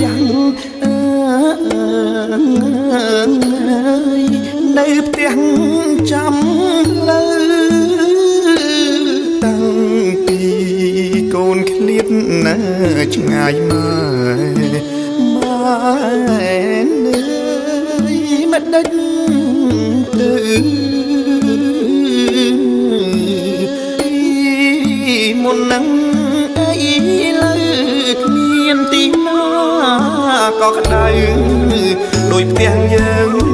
ចាំងអើយនៅផ្ទះចាំលើតាំងពីកូនឃ្លាតនៅឆ្ងាយម៉ែម៉ែនៅមិនដេចទៅមុននឹងអីលើគ្មានទីណាក៏ក្តៅដោយផ្ទះយើង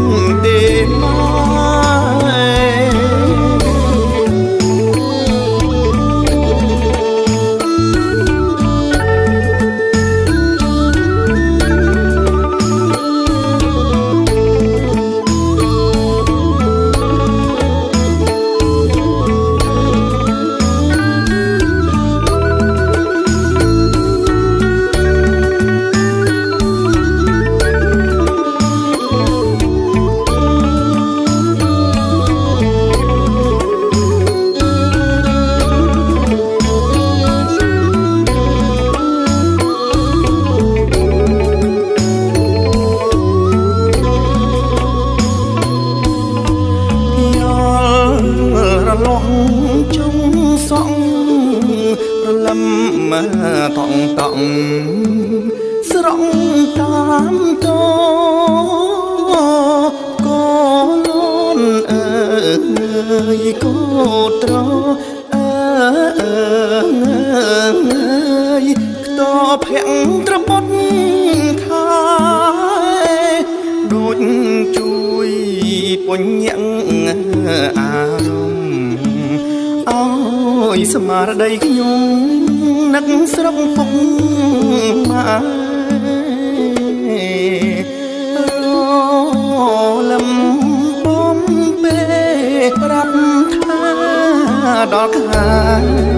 លឹមតង់តង់ស្រង់តាមតក៏លនអើយកោត្រអើយខ្ទភាំងត្របុតខា ស្មារតីខ្ញុំនឹកស្រុកពុកម៉ែលំបំពេប្រាប់ថាដល់ខា